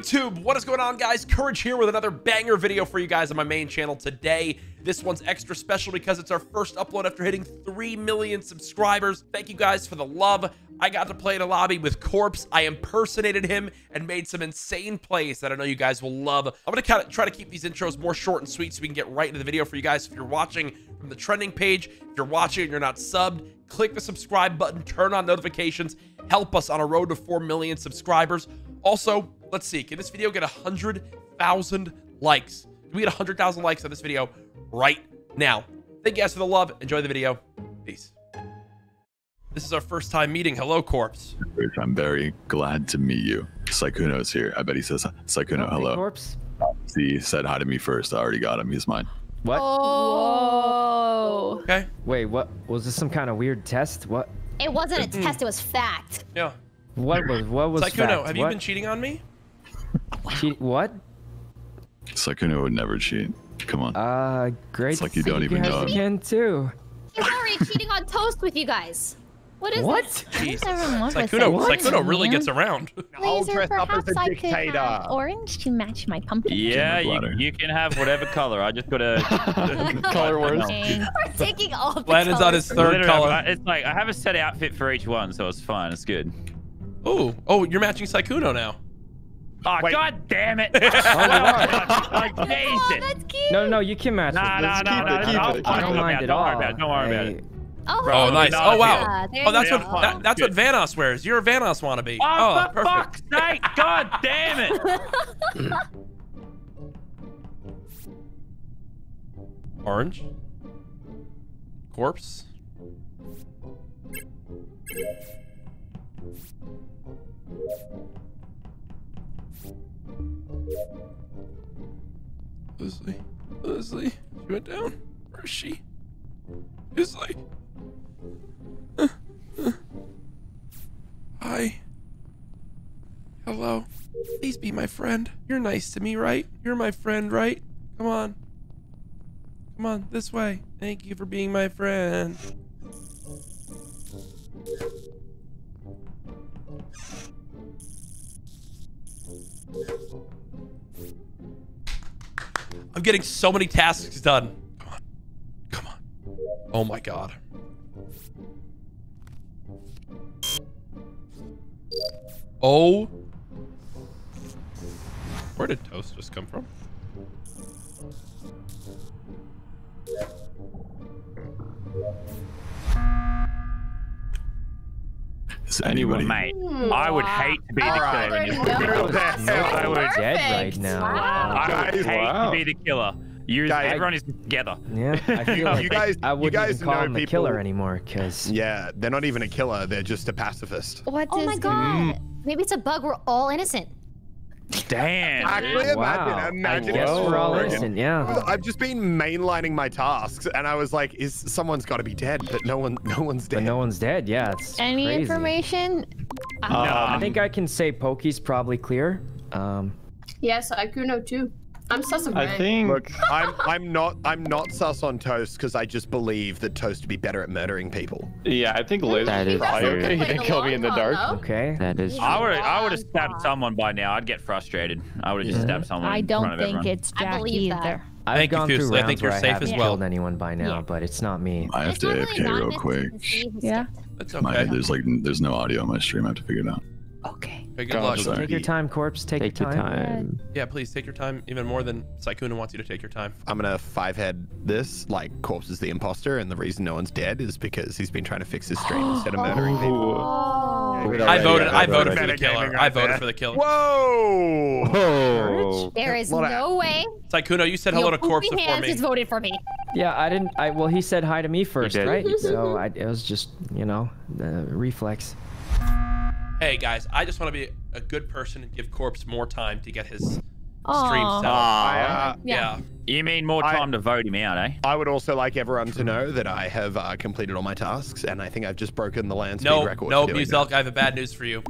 YouTube, what is going on guys? Courage here with another banger video for you guys on my main channel today. This one's extra special because it's our first upload after hitting 3 million subscribers. Thank you guys for the love. I got to play in a lobby with Corpse. I impersonated him and made some insane plays that I know you guys will love. I'm going to try to keep these intros more short and sweet so we can get right into the video for you guys. If you're watching from the trending page, if you're watching and you're not subbed, click the subscribe button, turn on notifications, help us on a road to 4 million subscribers. Also, let's see, can this video get 100,000 likes? Can we get 100,000 likes on this video right now? Thank you guys for the love. Enjoy the video. Peace. This is our first time meeting. Hello, Corpse. I'm very glad to meet you. Sykkuno's here. I bet he says, Sykkuno, Okay, hello. Corpse. He said hi to me first. I already got him. He's mine. What? Oh. Okay. Wait, what? Was this some kind of weird test? What? It wasn't a mm-hmm. test, it was fact. Yeah. What was? What was? Sykkuno, fact? have you What? been cheating on me? Cheat- what? Sykkuno would never cheat. Come on. Uh, great. It's like you don't even know him. Again too. He's already cheating on toast with you guys. What is What? this? Jesus. everyone look with Sykkuno, What? Sykkuno really gets around. I'll Lazar, dress up as perhaps a I could dictator. have orange to match my pumpkin. Yeah, you, you can have whatever color. I just gotta Color words. We're taking all the Landon's on his third Literally, color. I- It's like I have a set outfit for each one, so it's fine. It's good. Oh, oh, you're matching Sykkuno now. Oh Wait. god damn it! you are. like Oh, Jesus! that's cute. No, no, you can match. Nah, with nah, nah, keep nah. it, keep I'll- it. I'll I don't mind out. at Don't all. worry about it. Don't worry about it. Oh, Bro, Oh, nice. Oh, wow. Yeah, Oh, that's what that, that's what Vanos wears. You're a Vanos wannabe. Oh, oh, for perfect. fuck's sake! God damn it! Orange. Corpse. Leslie. Leslie. She went down. Where is she? Leslie. Uh, uh. Hi. Hello. Please be my friend. You're nice to me, right? You're my friend, right? Come on. Come on, this way. Thank you for being my friend. I'm getting so many tasks done. Come on. Come on. Oh my god. Oh. Where did Toast just come from? Is anybody? Mate, I would hate to be the Alright. killer in this Alright. video. No. I dead right now. Wow. I would hate wow. to be the killer. You, Guys- everyone is together. Yeah, I feel You guys- I wouldn't guys even call know him the people- killer anymore, cause Yeah, they're not even a killer. They're just a pacifist. What Oh my god. Maybe it's a bug. We're all innocent. Damn. Actually, wow. imagine, imagine I guess we're all Oregon- innocent. Yeah. I've just been mainlining my tasks, and I was like, "Is someone's got to be dead?" But no one, no one's dead. But no one's dead. Yeah, it's Any crazy. information? Um, I think I can say Pokey's probably clear. Um, Yes, Akuno too. I'm sus of I red. think Look, I'm, I'm not, I'm not sus on Toast because I just believe that Toast would be better at murdering people. yeah, I think Lazar's That is probably true. okay. He didn't kill me in the dark. okay. That is I would I would have stabbed someone by now. I'd get frustrated. I would have just Yeah. stabbed someone. I in don't front of think everyone. it's I Jack believe that. either. I've Thank you, gone through Fuslie. I think you're where I safe haven't as well. killed anyone by now, Yeah. but it's not me. I have It's to normally AFK real quick. to see who's Yeah. skipped. That's My, okay. there's like there's no audio on my stream. I have to figure it out. Okay. Okay, good luck. Sorry. Take your time, corpse. Take, Take your your time. time. Yeah, please take your time even more than Sykkuno wants you to take your time. I'm gonna five head this like Corpse is the imposter, and the reason no one's dead is because he's been trying to fix his stream instead of murdering people. Oh. I voted. I voted for the killer. I voted for the killer. Whoa! Oh. There is Lot of- no way. Sykkuno, you said hello your to Corpse poopy before hands me. just voted for me. Yeah, I didn't. I well, he said hi to me first, right? so I, it was just, you know, the reflex. Hey guys, I just want to be a good person and give Corpse more time to get his stream Aw. set up. Uh, Yeah. You mean more I- time to vote him out, eh? I would also like everyone to know that I have uh, completed all my tasks, and I think I've just broken the land speed No, record. no, for Muselk, I have a bad news for you.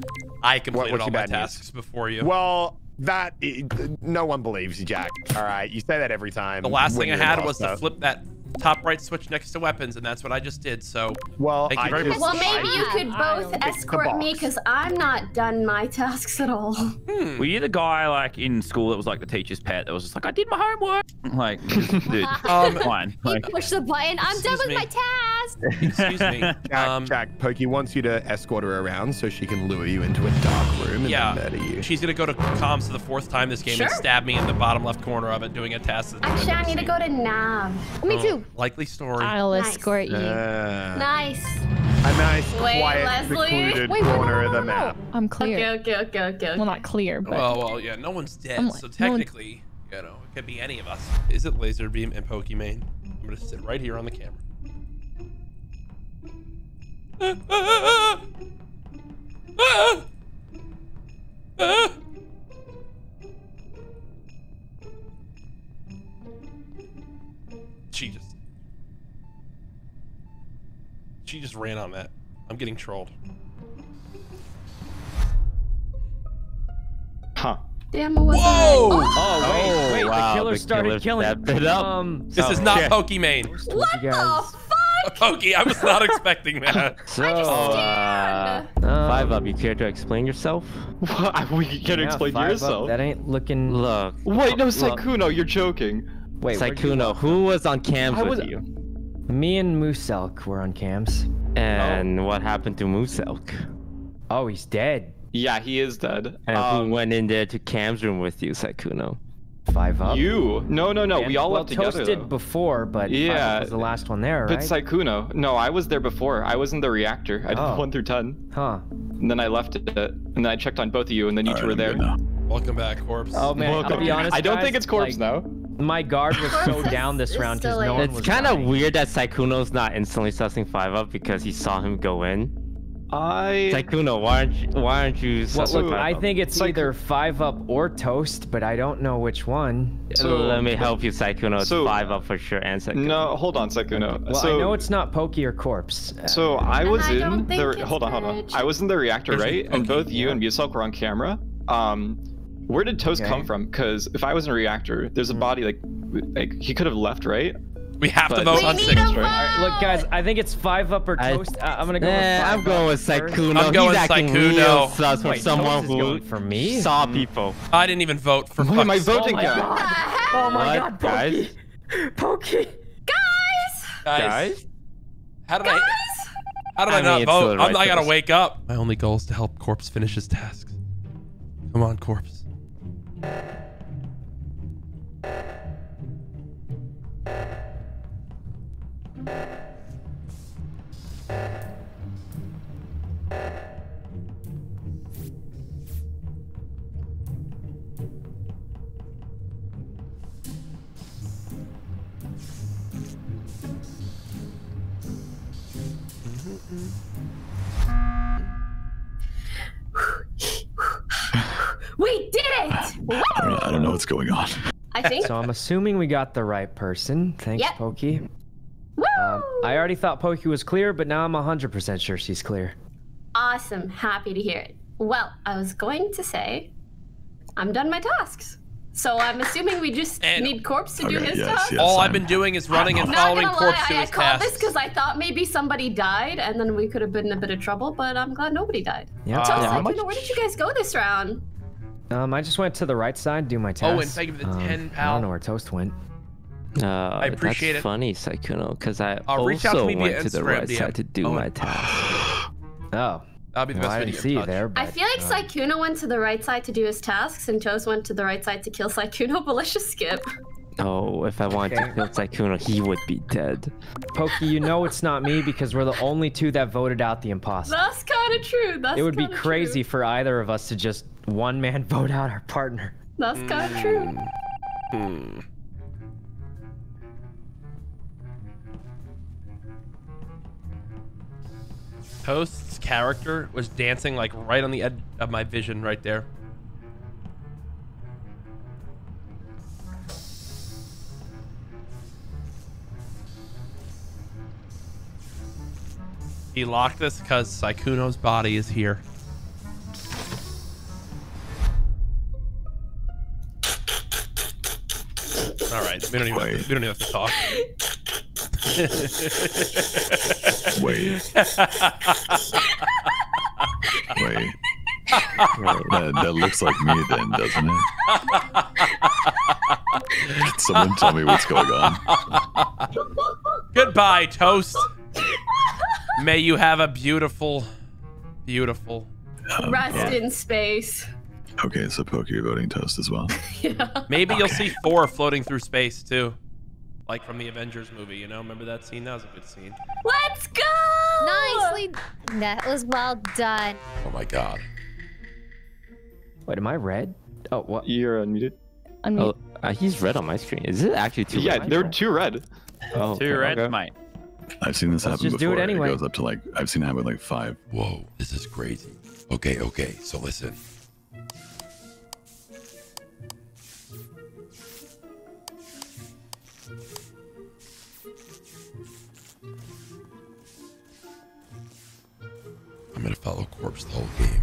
I completed what's all my bad news? tasks before you. Well, that i- no one believes you, Jack. All right, you say that every time. the last thing I had was to flip that top right switch next to weapons, and that's what I just did. So Well, Thank you I very much. Well, maybe you could both escort me because I'm not done my tasks at all. hmm. Were you the guy like in school that was like the teacher's pet that was just like, I did my homework? Like, dude, Um, fine. He Like, pushed the button. I'm done with me. my task. excuse me. Jack, Um, Jack, Pokey wants you to escort her around so she can lure you into a dark room and Yeah. murder you. she's gonna go to comms for the fourth time this game and stab me in the bottom left corner of it doing a task. Actually, I never need to go to Nav. Me Oh, too. Likely story. I'll Nice. escort you. Uh, Nice. a nice, Wait, quiet, Leslie? secluded Wait, no, no, corner no, of the no, no. map. I'm clear. Okay, okay, okay, okay. Well, not clear, but Well, well, yeah, no one's dead, like- so no technically, you know, it could be any of us. Is it LazarBeam and Pokimane? I'm gonna sit right here on the camera. She just, she just ran on that. I'm getting trolled. Huh. Damn, it wasn't. Whoa! Oh, wait, wait. wow, the killer the started killer killing. it up. Um, This is Oh, not shit. Pokimane. what What the fuck? Pokey, I was not expecting that. So, uh, um, Five up, you care to explain yourself? What? We can yeah, explain five up, yourself. That ain't looking. Look. Wait, no, look, Sykkuno, you're joking. Wait, where'd Sykkuno, who was on cams I with was- you? Me and Muselk were on cams. And what happened to Muselk? Oh, he's dead. Yeah, he is dead. And Um, who went in there to Cam's room with you, Sykkuno? Five up. You? No, no, no. And- we all well, left together. Toast did though. before, but Five Up Yeah, was the last one there, But right? Sykkuno. No, I was there before. I was in the reactor. I did Oh. 1 through 10. huh. And then I left it. And then I checked on both of you, and then you All two right, were I'm there. Welcome back, corpse. Oh man, Welcome. I'll be honest. I don't guys, think it's corpse like, now. My guard was so down this round because no one It's was kind of weird that Sykkuno's not instantly sussing five up because he saw him go in. I. Sykkuno, why aren't you, why aren't you Well, look, I think it's Psych- either five up or toast, but I don't know which one. So- Let me help you, Sykkuno. It's so- five up for sure and Sykkuno. No, hold on, Sykkuno. Well, so, I know it's not Pokey or Corpse. Uh, So I was I in the hold on, hold on. I was in the reactor, There's- right? And okay, both you yeah. and Muselk were on camera. Um, where did Toast Okay. come from? Because if I was in a reactor, there's a Hmm. body like like he could have left, right? We have to vote on six, a right? Alright, look, guys, I think it's five up or I- toast. I, am gonna go. Eh, with five I'm going with first. Sykkuno. I'm going He's acting Sykkuno. sus for Wait, someone who for me? saw people. I didn't even vote for Why am I fuck's sake. voting my count? God. Oh my god, Pokey! Pokey! Guys! Guys, Guys? how did I? How did I, I mean, not vote? the I'm, right I gotta wake up. My only goal is to help Corpse finish his tasks. Come on, Corpse. What's going on. I think. So I'm assuming we got the right person. Thanks, Yep. Pokey. Woo! Um, I already thought Pokey was clear, but now I'm 100% sure she's clear. Awesome. Happy to hear it. Well, I was going to say, I'm done my tasks. So I'm assuming we just And- need Corpse to do his yes, tasks. yes. All I've I'm- been doing is running and following gonna Corpse lie, to I, I his called this because I thought maybe somebody died, and then we could have been in a bit of trouble. But I'm glad nobody died. Yeah. So, Uh, I how was like, where did you guys go this round? Um, I just went to the right side, do my task. Owen, thank you for the 10, pal. I don't know where Toast went. Uh, I appreciate that's it. funny, Sykkuno, because I Uh, reach out to also me went to the right DM. side to do Oh. my task. Oh, That'll be the well, best I video. didn't see you touch. there. I feel like uh, Sykkuno went to the right side to do his tasks, and Toast went to the right side to kill Sykkuno. But let's just skip. Oh, if I wanted Okay. to kill Sykkuno, he would be dead. Pokey, you know it's not me because we're the only two that voted out the imposter. That's kind of true. That's It would be crazy True. for either of us to just one man vote out our partner. That's kind of true. Hmm. Toast's character was dancing like right on the edge of my vision right there. He locked this because Sykkuno's body is here. We don't even have to, we don't even have to talk. Wait. Wait. That, that looks like me then, doesn't it? Can someone tell me what's going on? Goodbye, Toast. May you have a beautiful, beautiful. Um, Rest in space. Okay, so Pokey, you're voting toast as well. yeah. Maybe you'll see four floating through space too, like from the Avengers movie. You know, remember that scene? That was a good scene. Let's go! Nicely. That was well done. Oh my god. Wait, am I red? Oh, what? You're unmuted. Oh, uh, he's red on my screen. Is it actually two? Yeah, red? there are two red. Oh, Two okay, reds, okay. mate. I've seen this Let's happen just do it anyway. goes up to like I've seen it happen with like five. Whoa, this is crazy. Okay, okay, so listen. I'm gonna follow Corpse the whole game.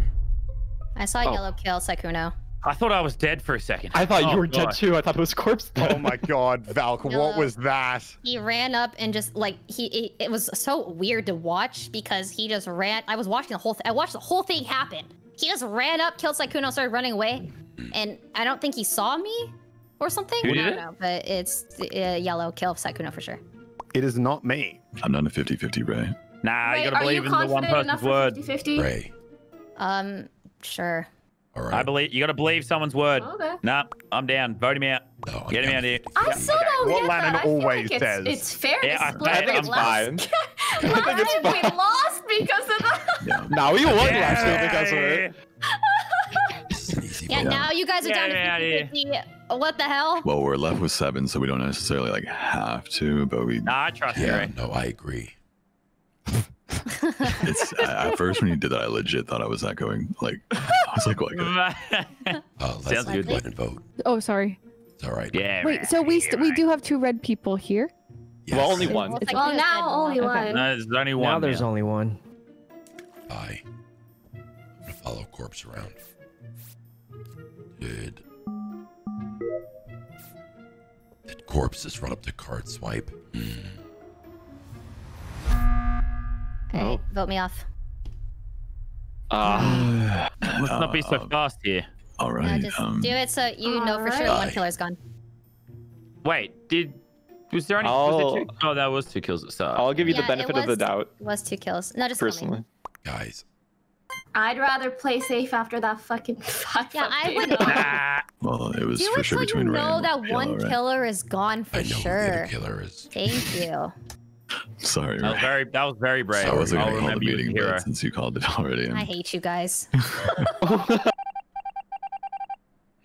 I saw Oh. yellow kill Sykkuno. I thought I was dead for a second. I thought Oh, you were dead too. I thought it was corpse. Oh my god, Valk, what Yellow. was that? He ran up and just like he it, it was so weird to watch because he just ran. I was watching the whole. Th- I watched the whole thing happen. He just ran up, killed Sykkuno, started running away, and I don't think he saw me or something. Who I did don't it? know, but it's uh, yellow kill Sykkuno for sure. It is not me. I'm not a 50-50 Rae. Nah, Rae, you gotta believe you in the one person's word. for 50-50? Rae, Um, sure. all I believe you gotta believe someone's word. Okay. Nah, I'm down. Vote him out. No, I'm Get him out of here. I still don't What get Lannon that. I feel always like it's, says. it's fair Yeah, to I- split. I think but it's last- fine. last time we lost because of that. No, we won last year because of it. This is an easy Yeah, now you guys are Yeah, down to 50 What the hell? Well, we're left with seven, so we don't necessarily like have to, but we. Nah, I trust you, Yeah, no, I agree. It's I, at first when you did that, I legit thought I was not going. Like I was like, what? Uh, let's Sounds good. ahead and vote. Oh, sorry. It's all right. yeah. Wait, so we st- we do have two red people here. Yes. Well, only one. Well, Well, now only one. one. No, there's only one. Now there's now. only one. I. I'm gonna follow Corpse around. Did. Did Corpse just run up to card swipe? Hmm. Okay, Oh. vote me off. Uh, Let's not be so Uh, fast here. All right. No, just um, do it so you know for sure one killer's gone. Wait, did was there any? Was there two? Oh, that was two kills at start. I'll give you Yeah, the it benefit of the doubt, It was two kills. No, just kill me. personally. Guys, I'd rather play safe after that fucking five. Yeah, I would- Nah. well, it was Do for it sure so you between Rae know and that one Yellow, right? killer is gone for I know who the sure. killer is. Thank you. Sorry, That was very. That was very brave. I wasn't I'll gonna call the remember you as meeting, hero. but since you called it already, I I'm- hate you guys.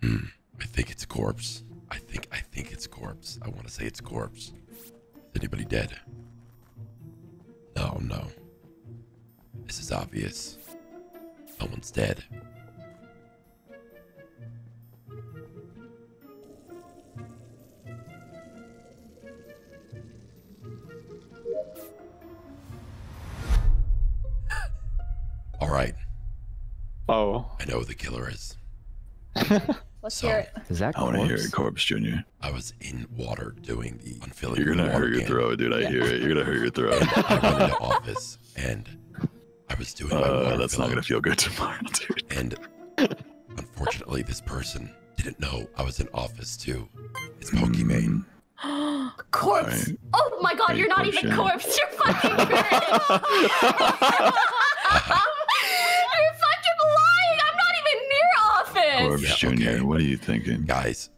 Hmm. I think it's Corpse. I think I think it's Corpse. I want to say it's Corpse. Is anybody dead? No, no. This is obvious. No one's dead. Oh. I know who the killer is. Let's So, hear it. Is that I want to hear corpse? it, Corpse Jr. I was in water doing the unfilling. You're gonna water hurt your can. throat, dude. I hear it. You're gonna hurt your throat. And I went into office and I was doing my Uh, water that's not gonna feel good tomorrow, dude. And unfortunately, this person didn't know I was in office too. It's Pokimane. Corpse. Alright. Oh my god, Hey, you're not Corpse even Jr. corpse. You're fucking office. Corpse Yeah, Jr. okay. What are you thinking? Guys,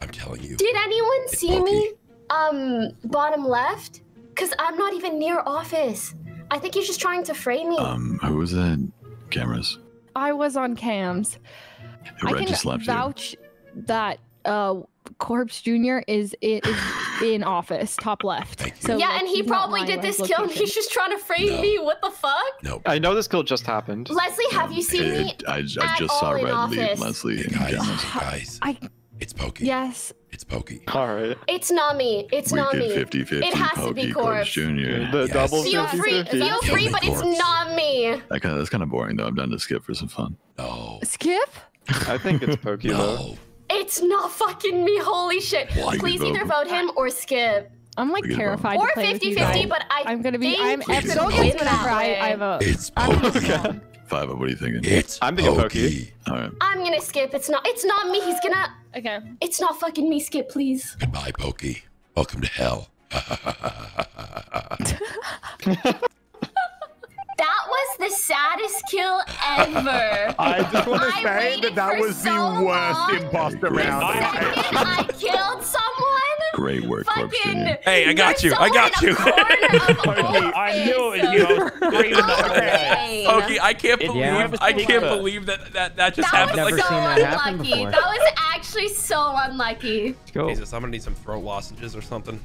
I'm telling you. Did anyone It's see me? Um, bottom left? Cause I'm not even near office. I think he's just trying to frame me. Um, who was that? Cameras. I was on cams. I Red can just left you. vouch that uh Corpse Jr. is is in office, top left. So yeah, like, and he probably did this kill and he's just trying to frame No. me. What the fuck? No. I know this kill just happened. Leslie, have you seen me? It- I, I at just saw all in Red leave office? Leslie Hey, and guys, guys, I it's Pokey. yes. It's Pokey. All right. It's not me. It's We not could me. 50 50 It has to be Corpse Corpse. Jr. The Yes. double Feel 50 free, 50. feel free, but me, it's Corpse. not me. That kind of, that's kind of boring, though. I'm done to skip for some fun. No. Skip? I think it's Pokey though. No. It's not fucking me. Holy shit. Why Please either vote him or skip. I'm like Forget about it. terrified Or to play with you 50-50, but I I'm gonna be. think I'm it's epic gonna be whenever that I. I vote. It's I'm Pokey. Five. What are you thinking? It's I'm thinking Pokey. All right. I'm gonna skip. It's not. It's not me. He's gonna. Okay. It's not fucking me. Skip, please. Goodbye, Pokey. Welcome to hell. That was the saddest kill ever. I just want to say that that was so the worst long. imposter The round. second I killed someone, Great work, Corpse fucking. Hey, I got you. I got you. in a corner of I knew it was you. I was screaming the whole way. Insane. Okay, I can't It- believe yeah. I can't Yeah. believe that that that just That happened. was Like, so seen that happen unlucky. before. That was actually so unlucky. Jesus, I'm gonna need some throat lozenges or something.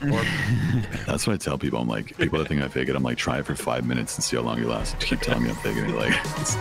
That's what I tell people. I'm like, people that think I fake it, I'm like, try it for five minutes and see how long you last. Keep telling me I'm faking it. Like, it's,